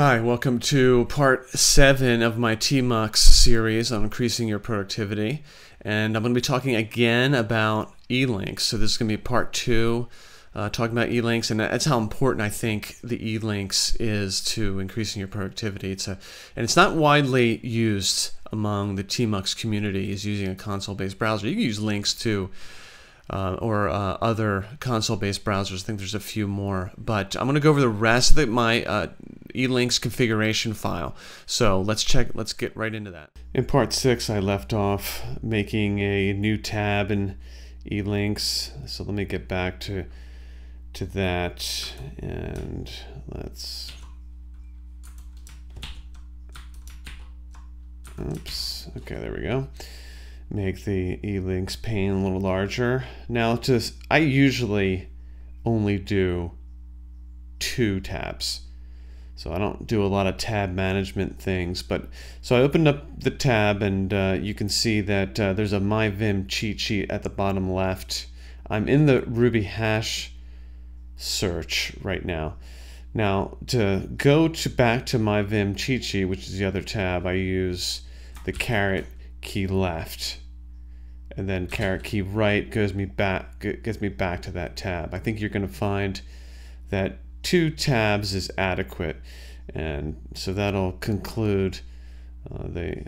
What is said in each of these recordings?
Hi, welcome to part seven of my TMUX series on increasing your productivity. And I'm going to be talking again about e-links. So this is going to be part two, uh, talking about e-links, and that's how important I think the e-links is to increasing your productivity. It's a, and it's not widely used among the TMUX community is using a console-based browser. You can use links too uh, or uh, other console-based browsers. I think there's a few more, but I'm going to go over the rest of the, my uh, elinks configuration file. So let's check. Let's get right into that. In part six, I left off making a new tab in elinks. So let me get back to to that, and let's. Oops. Okay, there we go make the e-links pane a little larger. Now to I usually only do two tabs. So I don't do a lot of tab management things, but so I opened up the tab and uh, you can see that uh, there's a My Vim cheat sheet at the bottom left. I'm in the Ruby hash search right now. Now to go to back to My Vim cheat sheet, which is the other tab, I use the caret key left and then caret key right goes me back gets me back to that tab. I think you're going to find that two tabs is adequate and so that'll conclude uh, the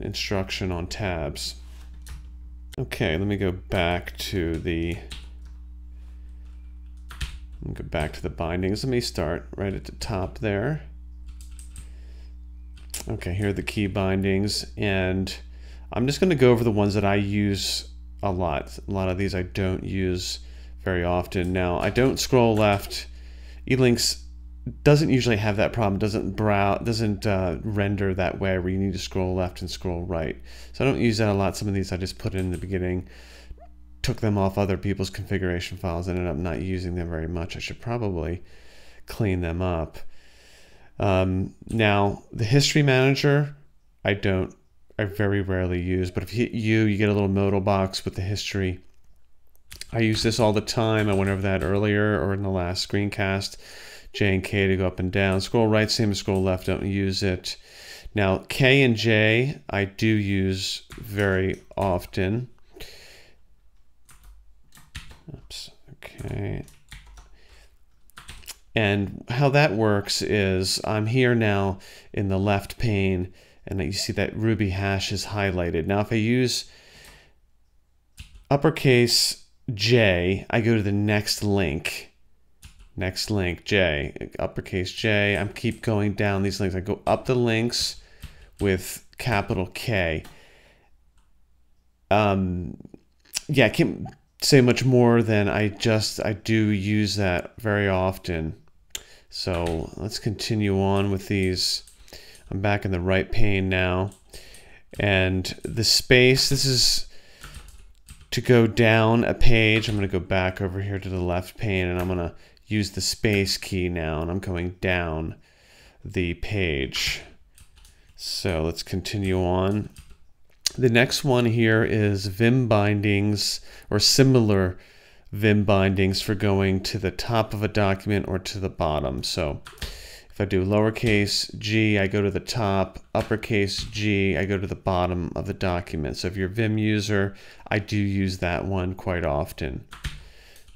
instruction on tabs. Okay, let me go back to the go back to the bindings. Let me start right at the top there. Okay, here are the key bindings and I'm just going to go over the ones that I use a lot. A lot of these I don't use very often. Now, I don't scroll left. Elinks doesn't usually have that problem. Doesn't brow doesn't uh, render that way where you need to scroll left and scroll right. So I don't use that a lot. Some of these I just put in the beginning, took them off other people's configuration files, ended up not using them very much. I should probably clean them up. Um, now the history manager, I don't I very rarely use, but if you hit U, you get a little modal box with the history. I use this all the time. I went over that earlier or in the last screencast. J and K to go up and down. Scroll right, same as scroll left, don't use it. Now, K and J, I do use very often. Oops, okay. And how that works is I'm here now in the left pane and you see that Ruby hash is highlighted. Now if I use uppercase J, I go to the next link. Next link, J, uppercase J. I'm keep going down these links. I go up the links with capital K. Um, yeah, I can't say much more than I just, I do use that very often. So let's continue on with these I'm back in the right pane now. And the space, this is to go down a page. I'm going to go back over here to the left pane and I'm going to use the space key now and I'm going down the page. So let's continue on. The next one here is Vim bindings or similar Vim bindings for going to the top of a document or to the bottom. So I do lowercase g, I go to the top, uppercase G, I go to the bottom of the document. So if you're a Vim user, I do use that one quite often.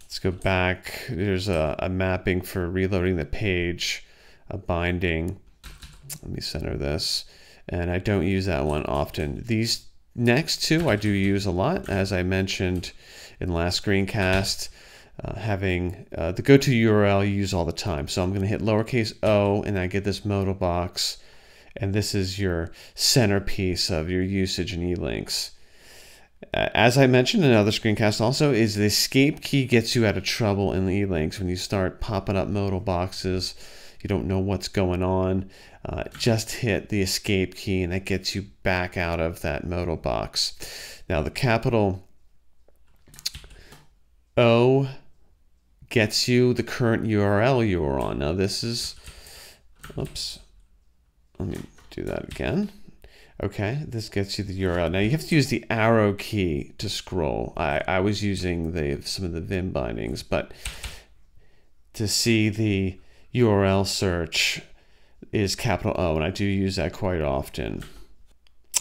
Let's go back. There's a, a mapping for reloading the page, a binding. Let me center this. And I don't use that one often. These next two I do use a lot, as I mentioned in last screencast uh, having uh, the go-to URL you use all the time. So I'm going to hit lowercase o and I get this modal box. And this is your centerpiece of your usage in elinks. As I mentioned in another screencast also, is the escape key gets you out of trouble in the elinks when you start popping up modal boxes. You don't know what's going on. Uh, just hit the escape key and that gets you back out of that modal box. Now the capital O gets you the current URL you are on. Now this is, oops, let me do that again. Okay, this gets you the URL. Now you have to use the arrow key to scroll. I, I was using the some of the Vim bindings, but to see the URL search, is capital O, and I do use that quite often.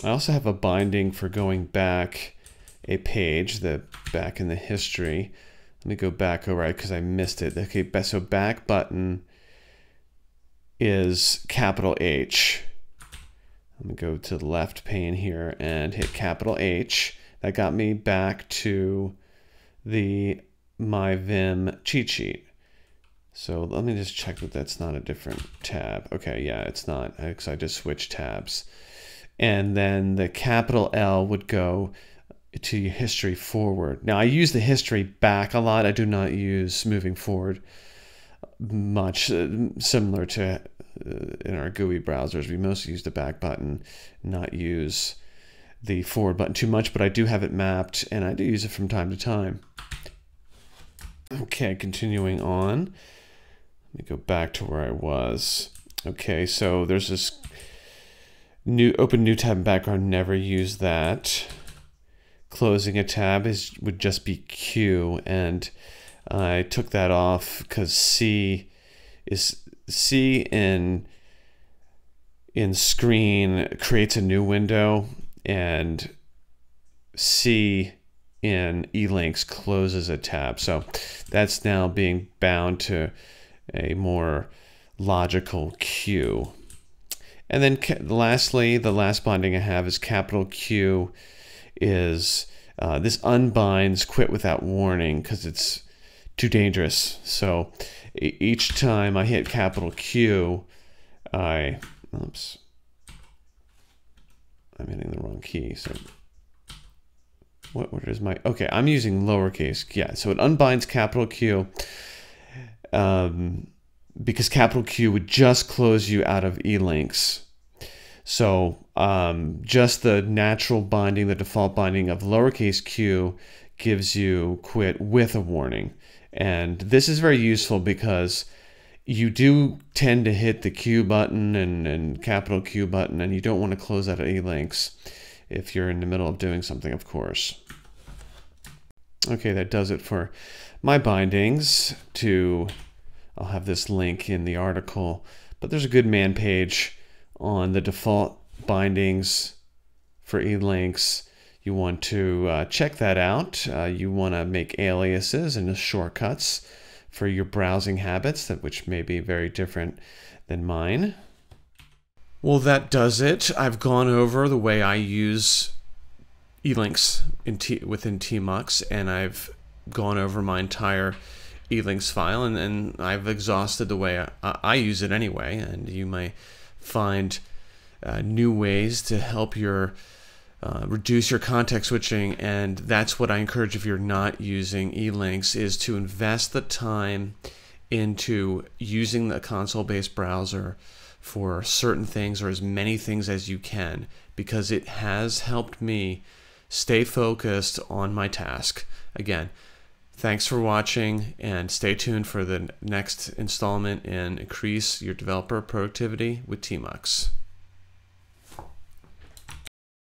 I also have a binding for going back a page, the back in the history. Let me go back over it because I missed it. Okay, so back button is capital H. Let me go to the left pane here and hit capital H. That got me back to the my Vim cheat sheet. So let me just check that that's not a different tab. Okay, yeah, it's not because I just switched tabs. And then the capital L would go to your history forward. Now I use the history back a lot. I do not use moving forward much, uh, similar to uh, in our GUI browsers. We mostly use the back button, not use the forward button too much, but I do have it mapped and I do use it from time to time. Okay, continuing on. Let me go back to where I was. Okay, so there's this new open new tab background. Never use that. Closing a tab is would just be Q, and I took that off because C is C in in screen creates a new window, and C in elinks closes a tab. So that's now being bound to a more logical Q. And then lastly, the last binding I have is capital Q is uh, this unbinds quit without warning because it's too dangerous. So each time I hit capital Q, I, oops, I'm hitting the wrong key. So what, is my, okay, I'm using lowercase. Yeah, so it unbinds capital Q um, because capital Q would just close you out of elinks. So um, just the natural binding, the default binding of lowercase q gives you quit with a warning. And this is very useful because you do tend to hit the Q button and, and capital Q button, and you don't want to close out of links if you're in the middle of doing something, of course. Okay, that does it for my bindings to, I'll have this link in the article, but there's a good man page on the default bindings for elinks. You want to uh, check that out. Uh, you want to make aliases and shortcuts for your browsing habits, that which may be very different than mine. Well, that does it. I've gone over the way I use elinks in T within Tmux, and I've gone over my entire elinks file and, and I've exhausted the way I, I, use it anyway and you may find uh, new ways to help your uh, reduce your context switching. And that's what I encourage if you're not using elinks is to invest the time into using the console-based browser for certain things or as many things as you can because it has helped me stay focused on my task. Again Thanks for watching and stay tuned for the next installment in Increase Your Developer Productivity with Tmux.